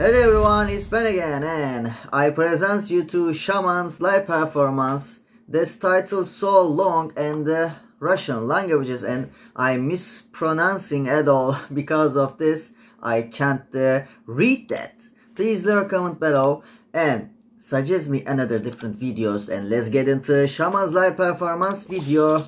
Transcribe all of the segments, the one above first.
Hello everyone, it's Ben again and I present you to Shaman's live performance. This title so long and the Russian languages and I'm mispronouncing at all because of this. I can't uh, read that. Please leave a comment below and suggest me another different videos and let's get into Shaman's live performance video.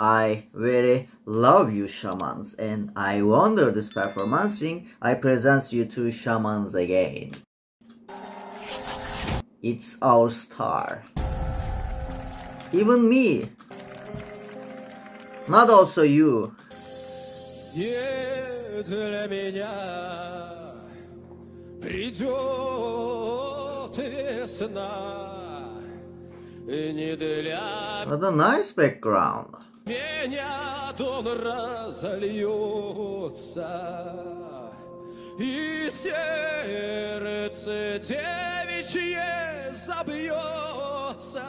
I very love you shamans and I wonder this performancing I presents you to shamans again. It's our star. Even me. Not also you. What a nice background. Меня дон разольется, и сердце девичье забьется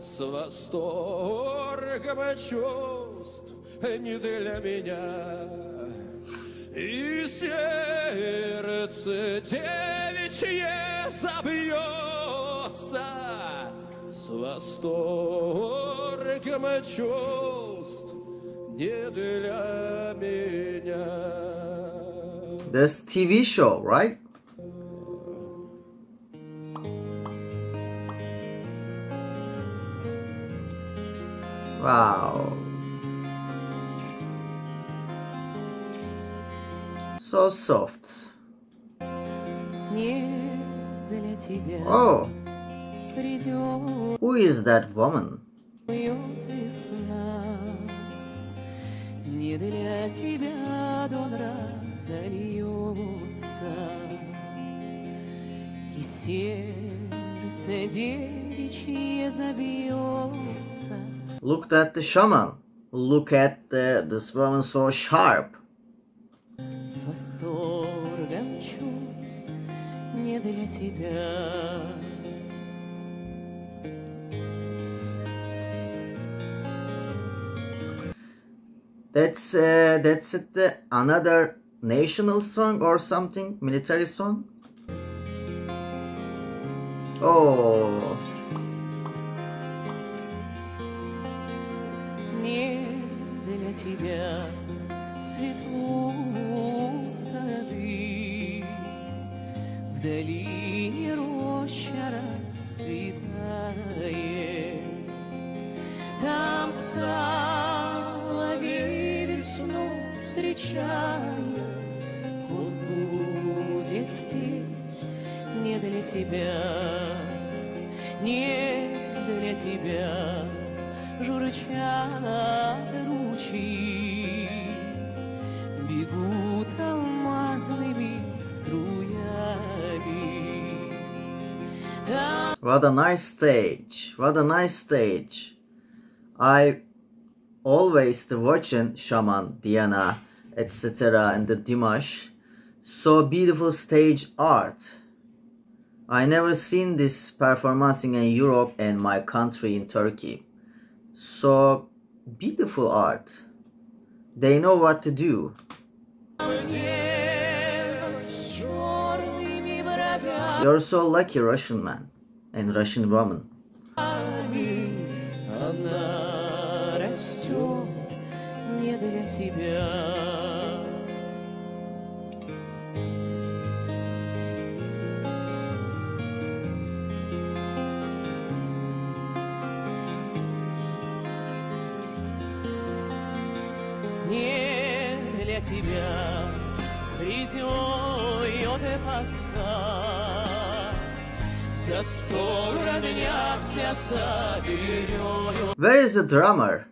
с восторгом чувств не для меня. И сердце девичье забьется с восторгом чувств не для меня. This TV show, right? Wow. So soft. Не для тебя Oh, придет who is that woman? весна. Не для тебя дон разольется, И сердце девичье забьется. Look at the shaman. Look at the, this woman so sharp. С восторгом чувств не для тебя. That's uh, that's it, uh, another national song or something, military song. Oh, Не для тебя цветут сады, В встречая, Он будет петь не для тебя, не для тебя журчат ручьи, бегут алмазными струями. What a nice stage! What a nice stage! I always watching Shaman, Diana, etc. and the Dimash. So beautiful stage art. I never seen this performance in Europe and my country in Turkey. So beautiful art. They know what to do. You're so lucky Russian man and Russian woman. Не для тебя. Не для тебя придет тоска, со. Where is the drummer?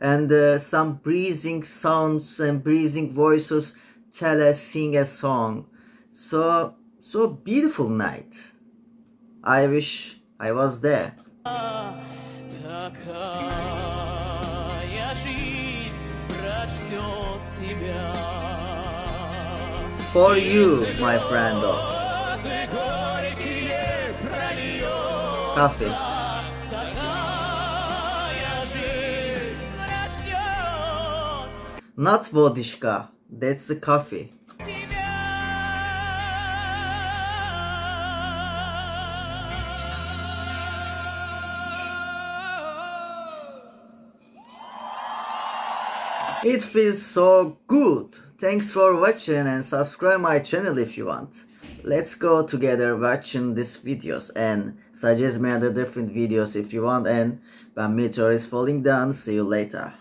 and uh, some breathing sounds and breathing voices tell us sing a song. So so beautiful night. I wish i was there. For you my friend. Coffee. Not vodka. That's the coffee. It feels so good. Thanks for watching and subscribe my channel if you want. Let's go together watching these videos and suggest me other different videos if you want and when meteor is falling down see you later.